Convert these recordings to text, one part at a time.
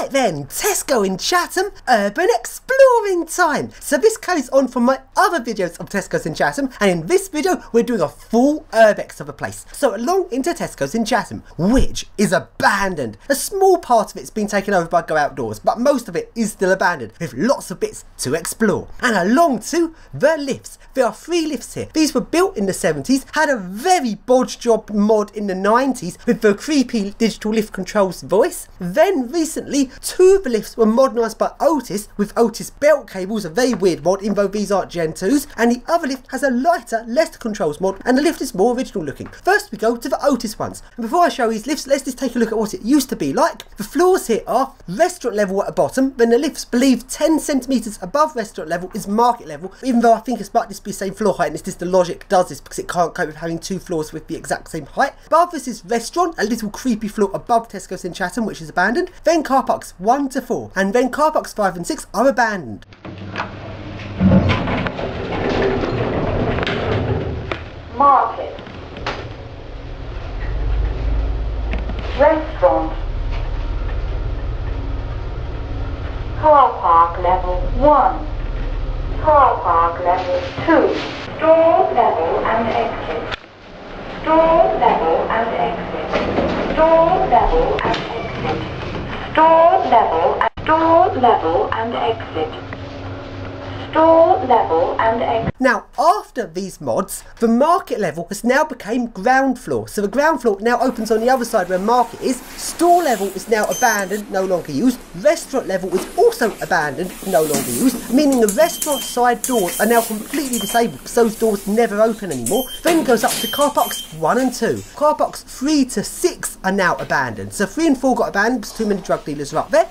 Right then, Tesco in Chatham, urban exploring time. So this carries on from my other videos of Tesco's in Chatham, and in this video we're doing a full urbex of a place. So along into Tesco's in Chatham, which is abandoned. A small part of it's been taken over by Go Outdoors, but most of it is still abandoned, with lots of bits to explore. And along to the lifts. There are three lifts here. These were built in the 70s, had a very bodge job mod in the 90s with the creepy digital lift controls voice. Then recently, two of the lifts were modernised by Otis with Otis belt cables, a very weird mod, these aren't Gen 2s, and the other lift has a lighter, less controls mod, and the lift is more original looking. First we go to the Otis ones, and before I show these lifts, let's just take a look at what it used to be like. The floors here are restaurant level at the bottom, then the lifts believe 10 centimetres above restaurant level is market level, even though I think it might just be the same floor height, and it's just the logic does this because it can't cope with having two floors with the exact same height. Above this is restaurant, a little creepy floor above Tesco's in Chatham, which is abandoned. Then car parks 1 to 4, and then car parks 5 and 6 are abandoned. Market. Restaurant. Car park level 1. Car park level 2. Store level and exit. Store level and exit. Store level and exit. Store level store level and exit. Level and. Now, after these mods, the market level has now become ground floor. So the ground floor now opens on the other side where market is. Store level is now abandoned, no longer used. Restaurant level is also abandoned, no longer used, meaning the restaurant side doors are now completely disabled because those doors never open anymore. Then goes up to car parks 1 and 2. Car parks 3 to 6 are now abandoned. So 3 and 4 got abandoned because too many drug dealers are up there.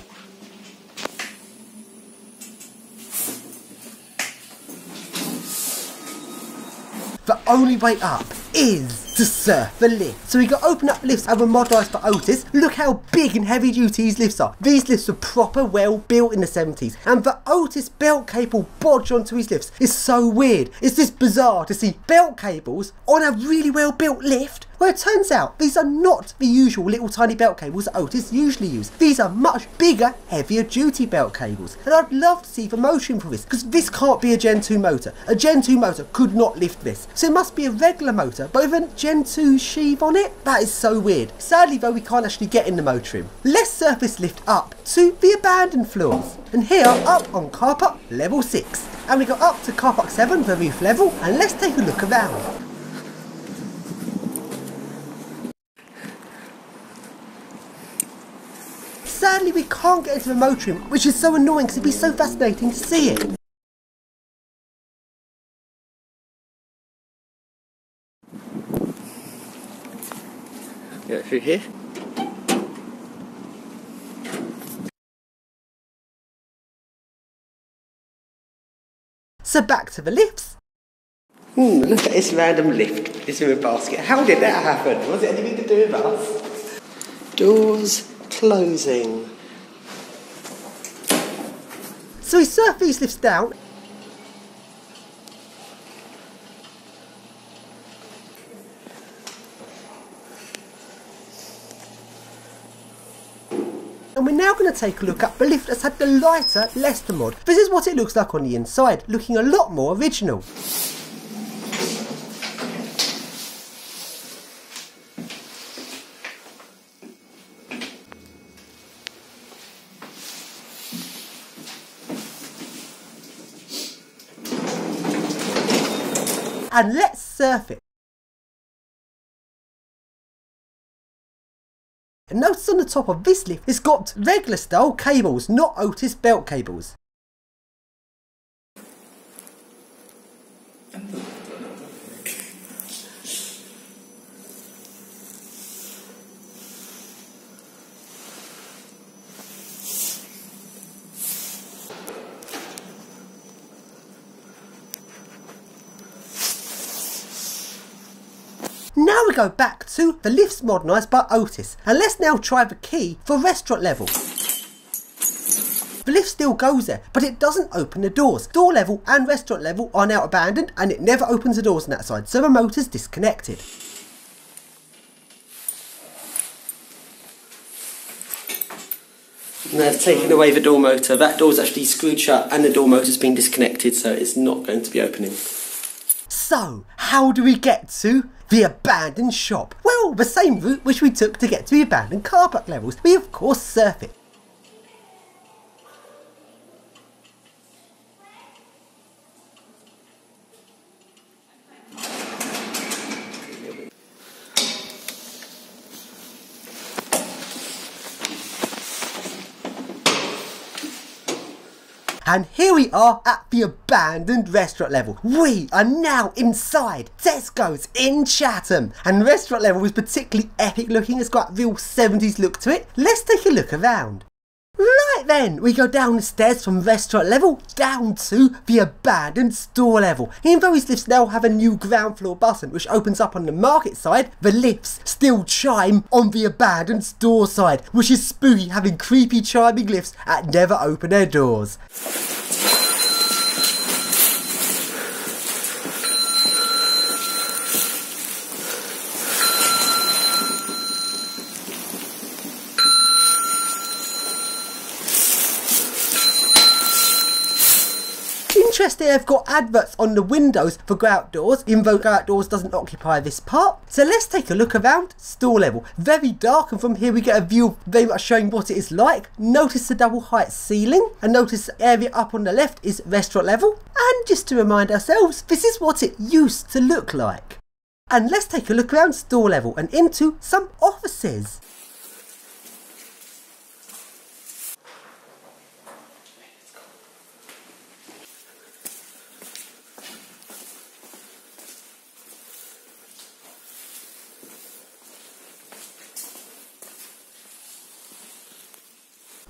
The only way up is to surf the lift. So we got open up lifts were modernised by Otis. Look how big and heavy duty these lifts are. These lifts are proper well built in the 70s. And the Otis belt cable bodge onto his lifts is so weird. It's just bizarre to see belt cables on a really well built lift. Well, it turns out these are not the usual little tiny belt cables that Otis usually use. These are much bigger, heavier duty belt cables. And I'd love to see the motion for this, because this can't be a Gen 2 motor. A Gen 2 motor could not lift this. So it must be a regular motor, but with a Gen 2 sheave on it? That is so weird. Sadly though, we can't actually get in the motor room. Let's surface lift up to the abandoned floors. And here, up on car park level 6. And we go up to car park 7, the roof level, and let's take a look around. Sadly, we can't get into the motor room, which is so annoying because it'd be so fascinating to see it. Go through here. So back to the lifts. Hmm, look at this random lift. It's in a basket. How did that happen? Was it anything to do with us? Doors closing. So we surf these lifts down. Now going to take a look at the lift that's had the lighter Leicester mod. This is what it looks like on the inside, looking a lot more original. And let's surf it. And notice on the top of this lift, it's got regular style cables, not Otis belt cables. Go back to the lifts modernised by Otis and let's now try the key for restaurant level. The lift still goes there, but it doesn't open the doors. Door level and restaurant level are now abandoned and it never opens the doors on that side, so the motor's disconnected. And they've taken away the door motor. That door's actually screwed shut and the door motor's been disconnected, so it's not going to be opening. So, how do we get to the abandoned shop? Well, the same route which we took to get to the abandoned car park levels. We of course surf it. And here we are at the abandoned restaurant level. We are now inside Tesco's in Chatham. And the restaurant level is particularly epic looking. It's got a real 70s look to it. Let's take a look around. Right then, we go down the stairs from restaurant level down to the abandoned store level. Even though these lifts now have a new ground floor button which opens up on the market side, the lifts still chime on the abandoned store side, which is spooky having creepy chiming lifts that never open their doors. Interesting, they've got adverts on the windows for Go Outdoors, even though Go Outdoors doesn't occupy this part. So let's take a look around store level. Very dark, and from here we get a view very much showing what it is like. Notice the double height ceiling, and notice the area up on the left is restaurant level. And just to remind ourselves, this is what it used to look like. And let's take a look around store level and into some offices.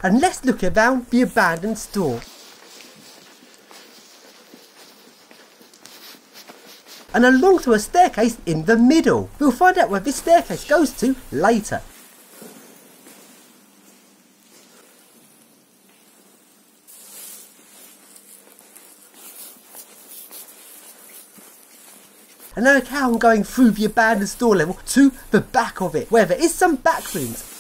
And let's look around the abandoned store. And along to a staircase in the middle. We'll find out where this staircase goes to later. And now I'm going through the abandoned store level to the back of it, where there is some back rooms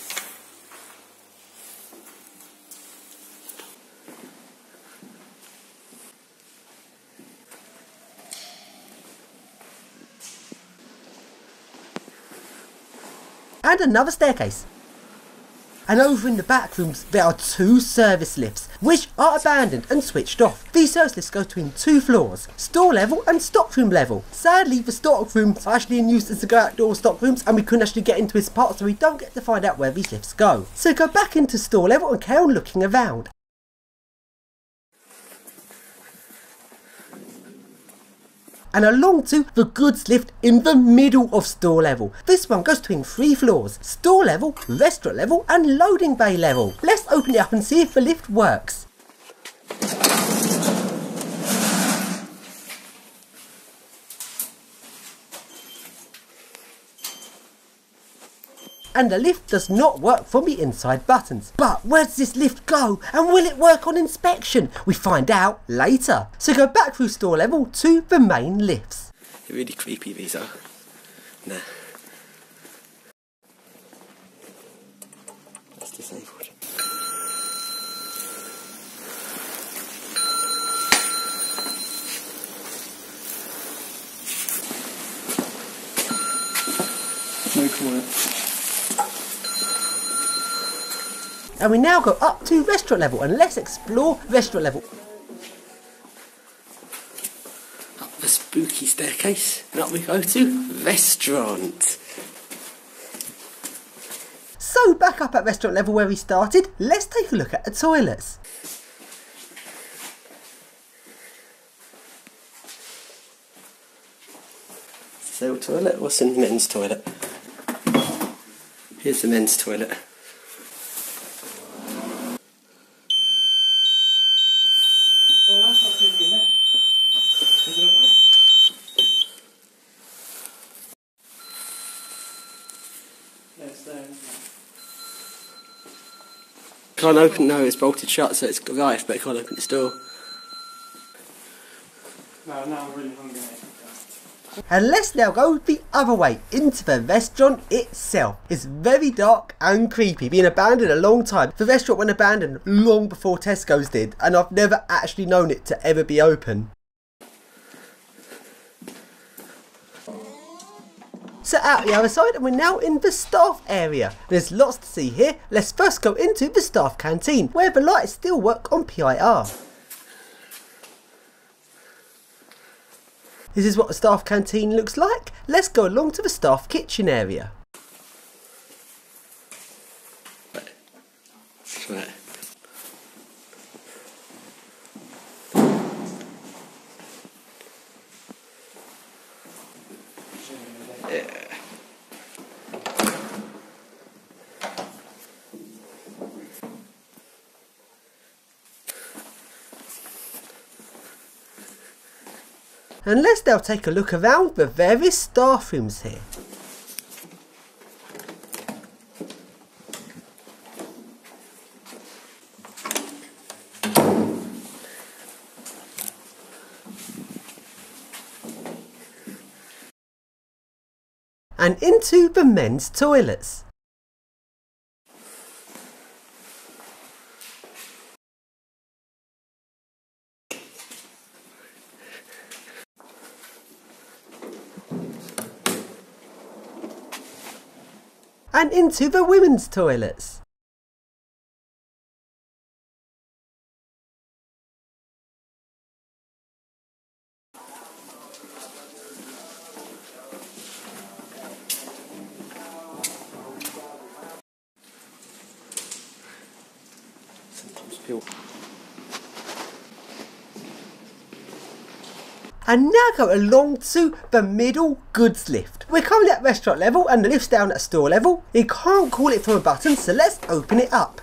and another staircase. And over in the back rooms there are two service lifts which are abandoned and switched off. These service lifts go between two floors, store level and stockroom level. Sadly the stockrooms are actually in use as the go outdoor stockrooms and we couldn't actually get into this part so we don't get to find out where these lifts go. So go back into store level and carry on looking around. And along to the goods lift in the middle of store level. This one goes between three floors, store level, restaurant level and loading bay level. Let's open it up and see if the lift works. And the lift does not work from the inside buttons. But where does this lift go and will it work on inspection? We find out later. So go back through store level to the main lifts. They're really creepy these are. Nah. That's disabled. And we now go up to restaurant level and let's explore restaurant level. Up the spooky staircase and up we go to restaurant. So back up at restaurant level where we started, let's take a look at the toilets. So toilet, what's in the men's toilet? Here's the men's toilet. Can't open, no, it's bolted shut, so it's life, but I can't open the door. No, now I'm really hungry. And let's now go the other way into the restaurant itself. It's very dark and creepy, being abandoned a long time. The restaurant went abandoned long before Tesco's did, and I've never actually known it to ever be open. So out the other side and we're now in the staff area. There's lots to see here. Let's first go into the staff canteen where the lights still work on PIR. This is what the staff canteen looks like. Let's go along to the staff kitchen area. And let's now take a look around the various staff rooms here. And into the men's toilets. And into the women's toilets. And now go along to the middle goods lift. We're currently at restaurant level and the lift's down at store level. You can't call it from a button, so let's open it up.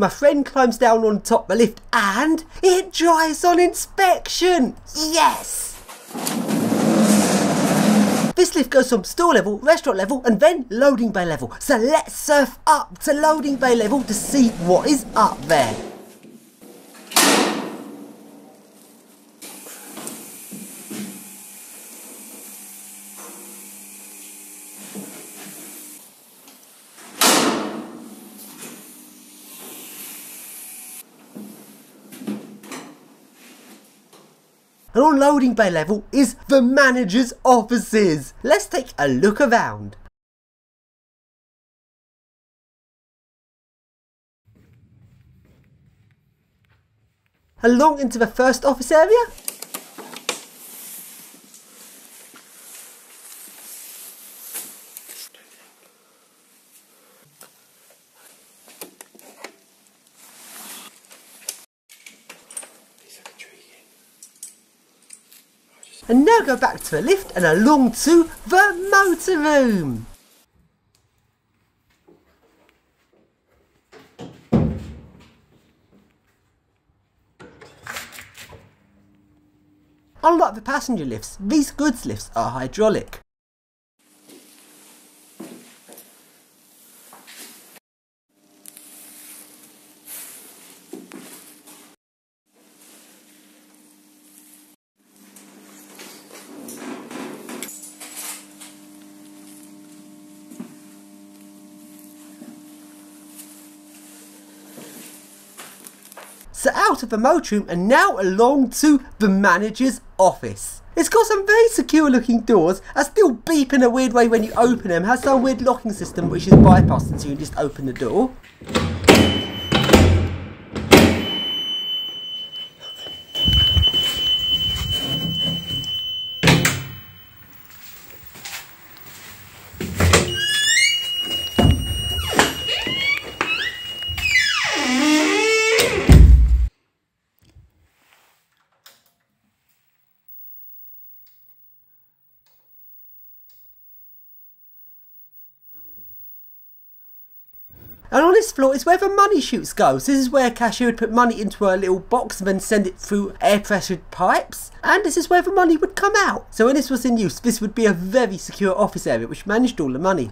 My friend climbs down on top of the lift and it dries on inspection. Yes! This lift goes from store level, restaurant level, and then loading bay level. So let's surf up to loading bay level to see what is up there. And on loading bay level is the manager's offices. Let's take a look around. Along into the first office area. And now go back to the lift and along to the motor room. Unlike the passenger lifts, these goods lifts are hydraulic. So out of the motor room and now along to the manager's office. It's got some very secure looking doors that still beep in a weird way when you open them. Has some weird locking system which is bypassed so you just open the door. And on this floor is where the money chutes goes. This is where cashier would put money into a little box and then send it through air pressured pipes. And this is where the money would come out. So when this was in use, this would be a very secure office area which managed all the money.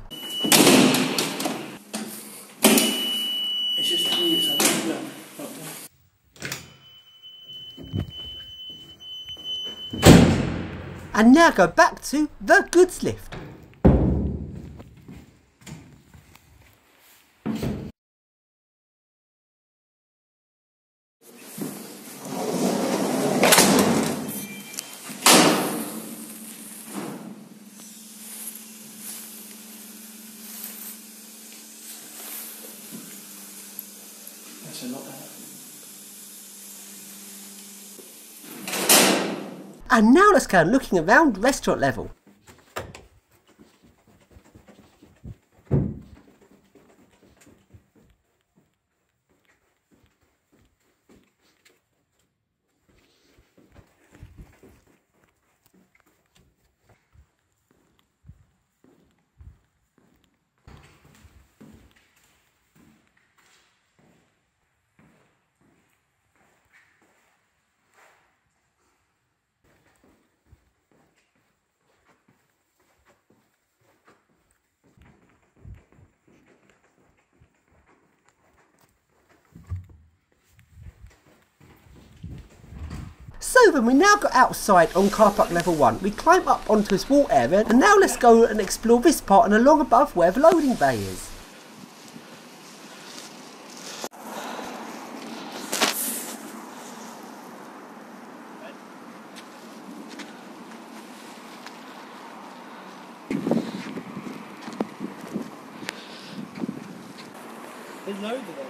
And now go back to the goods lift. Lot. And now let's go looking around restaurant level. So then we now got outside on car park level 1, we climb up onto this wall area and now let's go and explore this part and along above where the loading bay is. There's loads